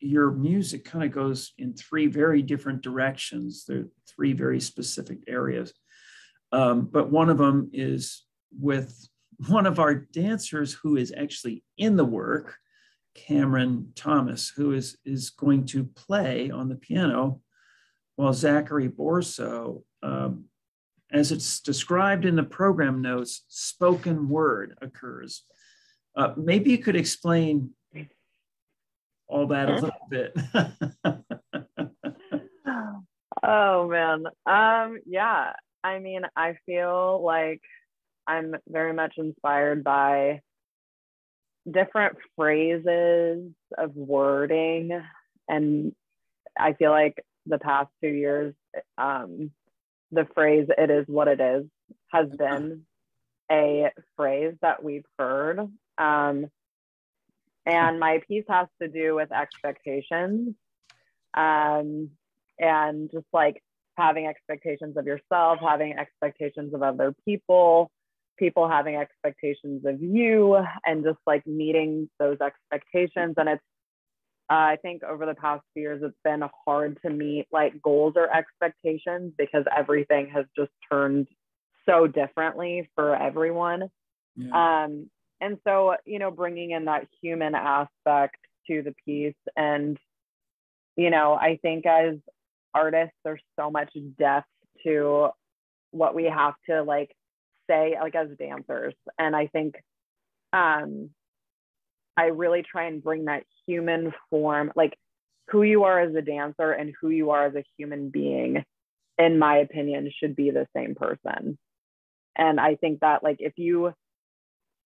your music kind of goes in three very different directions. There are three very specific areas. Um, but one of them is with one of our dancers who is actually in the work, Cameron Thomas, who is, is going to play on the piano while Zachary Borso, um, as it's described in the program notes, spoken word occurs. Uh, maybe you could explain all that a little bit. oh man, um, yeah. I mean, I feel like I'm very much inspired by different phrases of wording. And I feel like the past two years, um, the phrase, it is what it is, has been a phrase that we've heard. Um, and my piece has to do with expectations um, and just like having expectations of yourself, having expectations of other people, people having expectations of you, and just like meeting those expectations. And it's, uh, I think over the past few years, it's been hard to meet like goals or expectations because everything has just turned so differently for everyone. Yeah. Um, and so, you know, bringing in that human aspect to the piece. And, you know, I think as artists, there's so much depth to what we have to like say, like as dancers. And I think um, I really try and bring that human form, like who you are as a dancer and who you are as a human being, in my opinion, should be the same person. And I think that like if you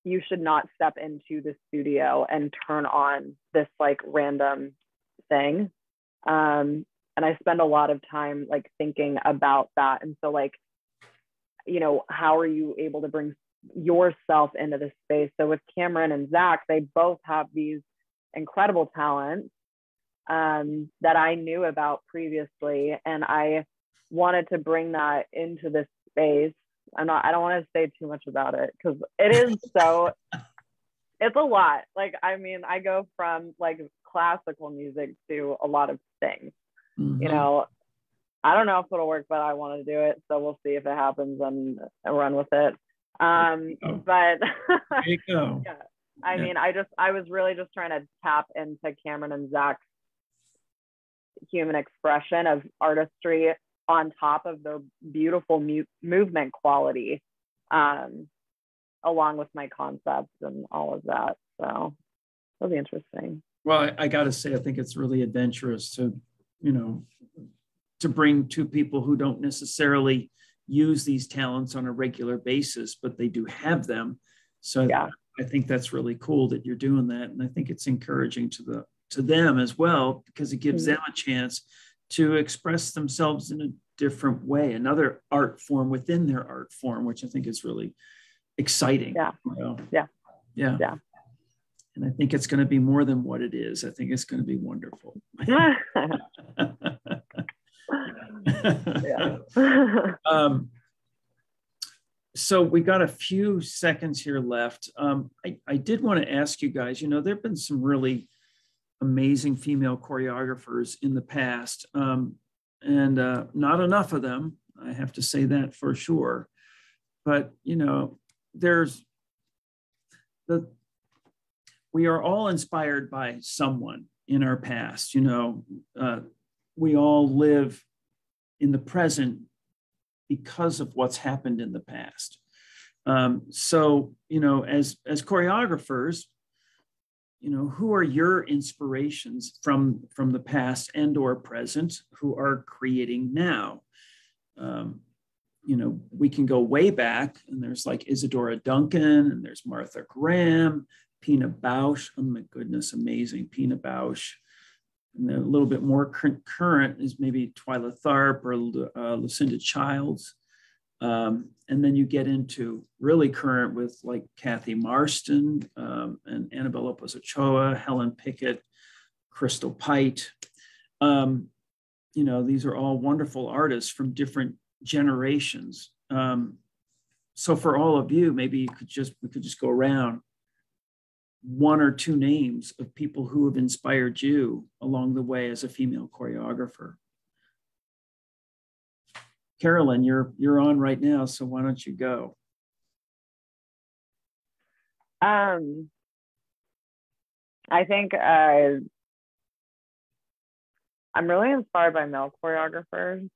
you should not step into the studio and turn on this like random thing. Um, and I spend a lot of time like thinking about that. And so like, you know, how are you able to bring yourself into the space? So with Cameron and Zach, they both have these incredible talents um, that I knew about previously, and I wanted to bring that into this space I'm not, I don't want to say too much about it because it is so, it's a lot. Like, I mean, I go from like classical music to a lot of things, mm-hmm. you know. I don't know if it'll work, but I want to do it. So we'll see if it happens and, and run with it. Um, but yeah, I yeah. mean, I just, I was really just trying to tap into Cameron and Zach's human expression of artistry on top of their beautiful mu- movement quality, um, along with my concepts and all of that. So it'll be interesting. Well, I, I got to say, I think it's really adventurous to, you know, to bring two people who don't necessarily use these talents on a regular basis, but they do have them. So yeah. I, think that's really cool that you're doing that, and I think it's encouraging to the to them as well because it gives mm-hmm. them a chance to express themselves in a different way, another art form within their art form, which I think is really exciting. Yeah. Yeah. Yeah. Yeah. And I think it's going to be more than what it is. I think it's going to be wonderful. yeah. um, so we got a few seconds here left. Um, I, I did want to ask you guys, you know, there have been some really amazing female choreographers in the past, um, and uh, not enough of them. I have to say that for sure. But you know, there's the we are all inspired by someone in our past. You know, uh, we all live in the present because of what's happened in the past. Um, so, you know, as as choreographers, you know who are your inspirations from from the past and or present who are creating now? Um, you know we can go way back and there's like isadora duncan and there's martha graham pina bausch. Oh my goodness amazing. Pina bausch and a little bit more current is maybe twyla tharp or uh, lucinda childs um, and then you get into really current with like Cathy Marston um, and Annabelle Lopez Ochoa, Helen Pickett, Crystal Pite. Um, you know, these are all wonderful artists from different generations. Um, so for all of you, maybe you could just we could just go around one or two names of people who have inspired you along the way as a female choreographer. Carolyn, you're you're on right now, so why don't you go? Um, I think uh, I'm really inspired by male choreographers.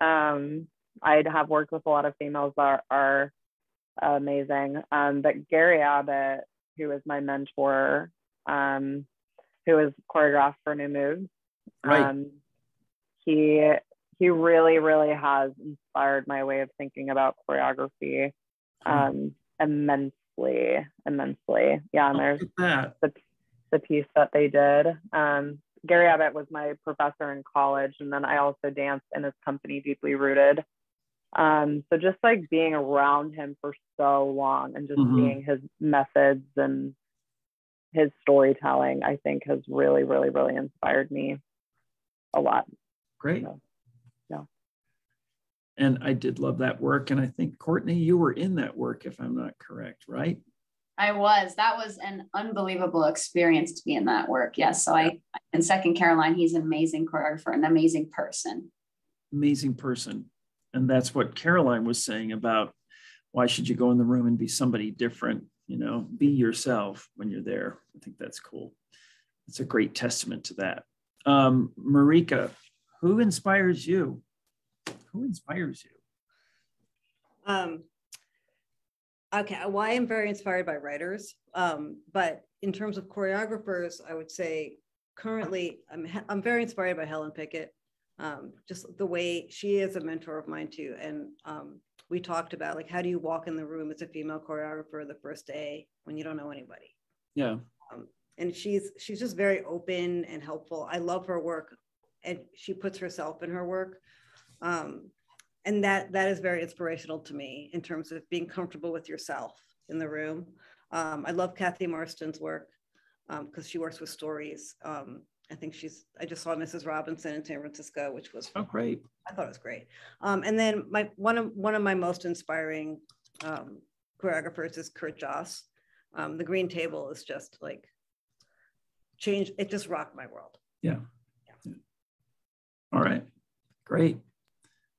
Um, I have worked with a lot of females that are, are amazing, um, but Gary Abbott, who is my mentor, um, who is choreographed for New Moves, right. Um, he he really, really has inspired my way of thinking about choreography um, immensely, immensely. Yeah, and there's the, the piece that they did. Um, Gary Abbott was my professor in college, and then I also danced in his company, Deeply Rooted. Um, so just like being around him for so long and just Mhm. seeing his methods and his storytelling, I think has really, really, really inspired me a lot. Great. No. No. And I did love that work. And I think, Courtney, you were in that work, if I'm not correct, right? I was. That was an unbelievable experience to be in that work. Yes. So I, and second Caroline, he's an amazing choreographer, an amazing person. Amazing person. And that's what Caroline was saying about why should you go in the room and be somebody different? You know, be yourself when you're there. I think that's cool. It's a great testament to that. Um, Marika, who inspires you? Who inspires you? Um, okay, well, I am very inspired by writers, um, but in terms of choreographers, I would say currently I'm I'm very inspired by Helen Pickett. Um, just the way she is a mentor of mine too, and um, we talked about like how do you walk in the room as a female choreographer the first day when you don't know anybody, Yeah. and she's she's just very open and helpful. I love her work, and she puts herself in her work. Um, and that that is very inspirational to me in terms of being comfortable with yourself in the room. Um, I love Cathy Marston's work because she works with stories. I think she's. I just saw Mrs. Robinson in San Francisco, which was Oh, great. I thought it was great. Um, and then my one of one of my most inspiring um, choreographers is Kurt Jooss. Um, the Green Table is just like change. It just rocked my world. Yeah. All right. Great.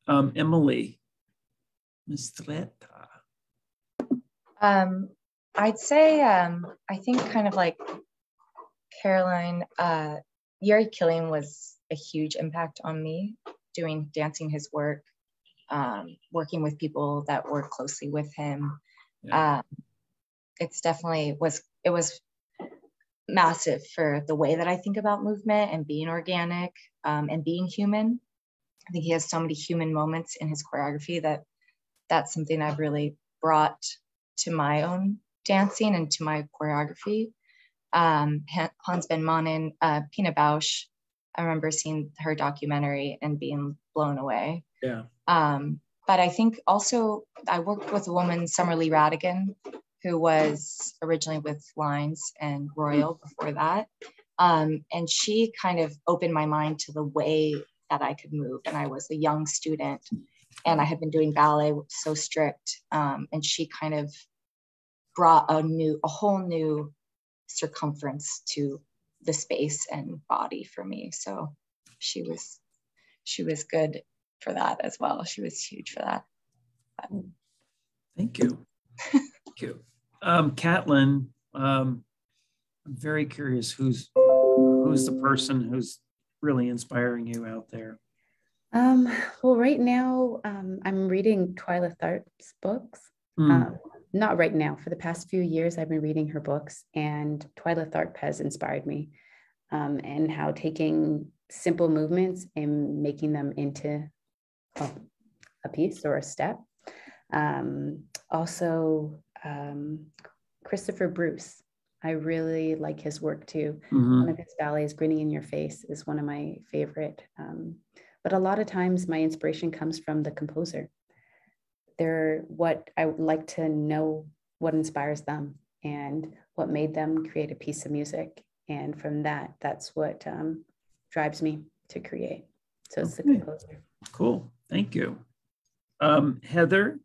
Um, Emily. Mistretta. Um, I'd say um, I think kind of like Caroline, uh, Jiří Kylián was a huge impact on me doing dancing his work, um, working with people that work closely with him. Yeah. Um, it's definitely was it was massive for the way that I think about movement and being organic um, and being human. I think he has so many human moments in his choreography that that's something I've really brought to my own dancing and to my choreography. Um, Hans van Manen, uh, Pina Bausch, I remember seeing her documentary and being blown away. Yeah. Um, but I think also I worked with a woman, Summer Lee Rhatigan, who was originally with Lines and Royal before that. Um, and she kind of opened my mind to the way that I could move. And I was a young student and I had been doing ballet so strict. Um, and she kind of brought a new, a whole new circumference to the space and body for me. So she was, she was good for that as well. She was huge for that. Thank you. Thank you. Um, Katlyn, um, I'm very curious who's who's the person who's really inspiring you out there. Um, well, right now, um, I'm reading Twyla Tharp's books. Hmm, Um, not right now. For the past few years, I've been reading her books, and Twyla Tharp has inspired me. Um, and how taking simple movements and making them into a, a piece or a step. Um, also, um, Christopher Bruce. I really like his work too. mhm. One of his ballets, Grinning in Your Face, is one of my favorite. Um, but a lot of times my inspiration comes from the composer. They're what I would like to know what inspires them and what made them create a piece of music. And from that, that's what um, drives me to create. So it's the Okay. composer. Cool. Thank you. Um, Heather,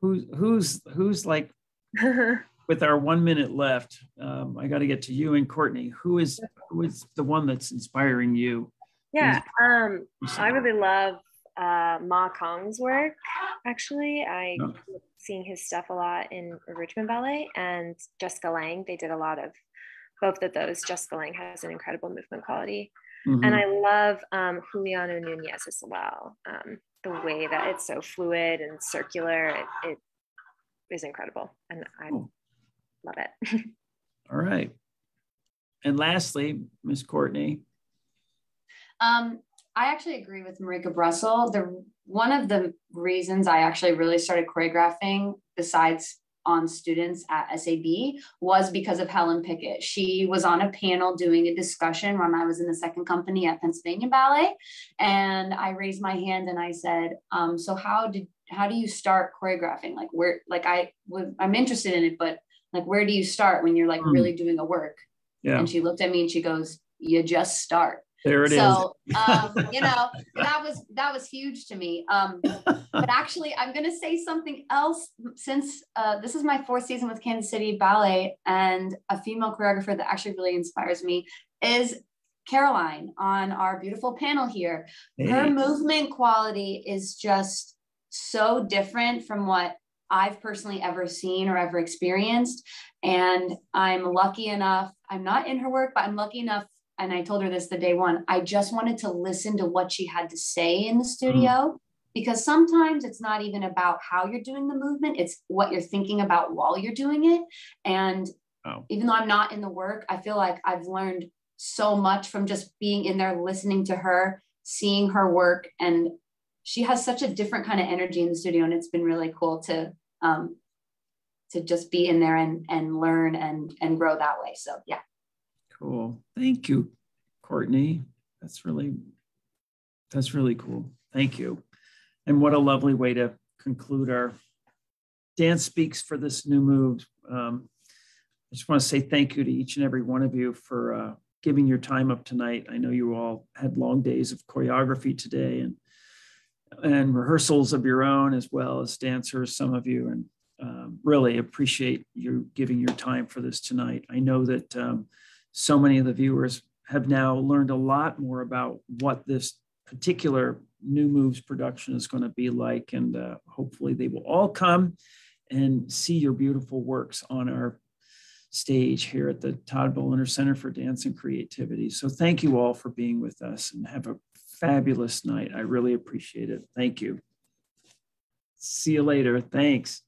who's who's who's like with our one minute left? Um, I got to get to you and Courtney. Who is who is the one that's inspiring you? Yeah, um, I really love uh, Ma Cong's work. Actually, I Oh. seeing his stuff a lot in Richmond Ballet and Jessica Lang. They did a lot of both of those. Jessica Lang has an incredible movement quality, Mhm. and I love um, Juliano Nunes as well. Um, the way that it's so fluid and circular, it, it is incredible, and I Cool. love it. All right. And lastly, Miss Courtney. Um, I actually agree with Marika Brussel. The one of the reasons I actually really started choreographing, besides on students at SAB, was because of Helen Pickett. She was on a panel doing a discussion when I was in the second company at Pennsylvania Ballet, and I raised my hand and I said, um, "So how did how do you start choreographing? Like where like I was I'm interested in it, but like where do you start when you're like mm. really doing a work?" Yeah. And she looked at me and she goes, "You just start." There it so, is. um, you know, that was that was huge to me. Um, but actually, I'm going to say something else. Since uh, this is my fourth season with Kansas City Ballet, and a female choreographer that actually really inspires me is Caroline on our beautiful panel here. Hey. Her movement quality is just so different from what I've personally ever seen or ever experienced. And I'm lucky enough, I'm not in her work, but I'm lucky enough and I told her this the day one, I just wanted to listen to what she had to say in the studio mm. because sometimes it's not even about how you're doing the movement, it's what you're thinking about while you're doing it. And oh. even though I'm not in the work, I feel like I've learned so much from just being in there, listening to her, seeing her work. And she has such a different kind of energy in the studio. And it's been really cool to, um, to just be in there and, and learn and, and grow that way. So yeah. Cool. Thank you, Courtney. That's really, that's really cool. Thank you. And what a lovely way to conclude our dance speaks for this new move. Um, I just want to say thank you to each and every one of you for uh, giving your time up tonight. I know you all had long days of choreography today and and rehearsals of your own as well as dancers, some of you, and um, really appreciate you giving your time for this tonight. I know that um, so many of the viewers have now learned a lot more about what this particular new moves production is going to be like and uh, hopefully they will all come and see your beautiful works on our stage here at the todd Bolender center for dance and creativity. So thank you all for being with us and have a fabulous night. I really appreciate it. Thank you. See you later. Thanks